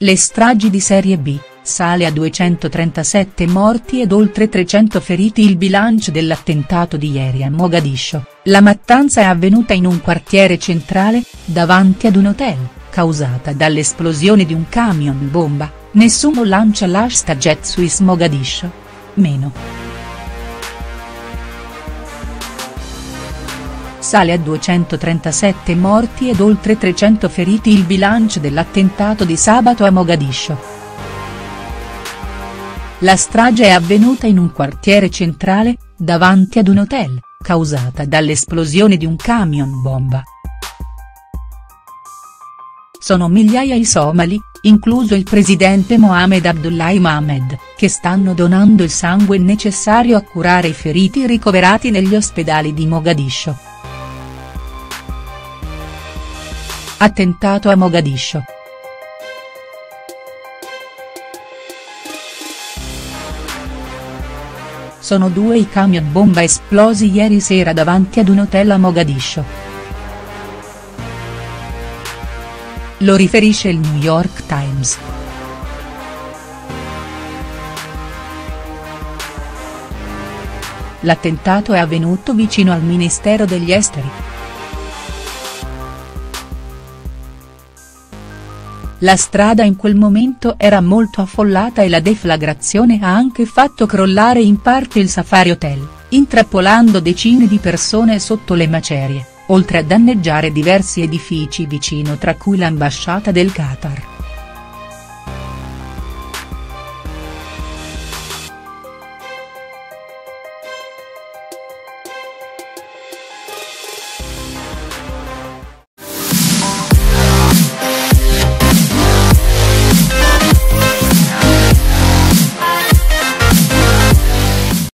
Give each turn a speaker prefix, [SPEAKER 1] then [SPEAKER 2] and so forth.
[SPEAKER 1] Le stragi di Serie B, sale a 237 morti ed oltre 300 feriti il bilancio dell'attentato di ieri a Mogadiscio, la mattanza è avvenuta in un quartiere centrale, davanti ad un hotel, causata dall'esplosione di un camion bomba, nessuno lancia l'hashtag Jet Swiss Mogadiscio. Meno. Sale a 237 morti ed oltre 300 feriti il bilancio dell'attentato di sabato a Mogadiscio. La strage è avvenuta in un quartiere centrale, davanti ad un hotel, causata dall'esplosione di un camion bomba. Sono migliaia i somali, incluso il presidente Mohamed Abdullahi Mohamed, che stanno donando il sangue necessario a curare i feriti ricoverati negli ospedali di Mogadiscio. Attentato a Mogadiscio. Sono due i camion bomba esplosi ieri sera davanti ad un hotel a Mogadiscio. Lo riferisce il New York Times. L'attentato è avvenuto vicino al Ministero degli Esteri. La strada in quel momento era molto affollata e la deflagrazione ha anche fatto crollare in parte il Safari Hotel, intrappolando decine di persone sotto le macerie, oltre a danneggiare diversi edifici vicino tra cui l'ambasciata del Qatar.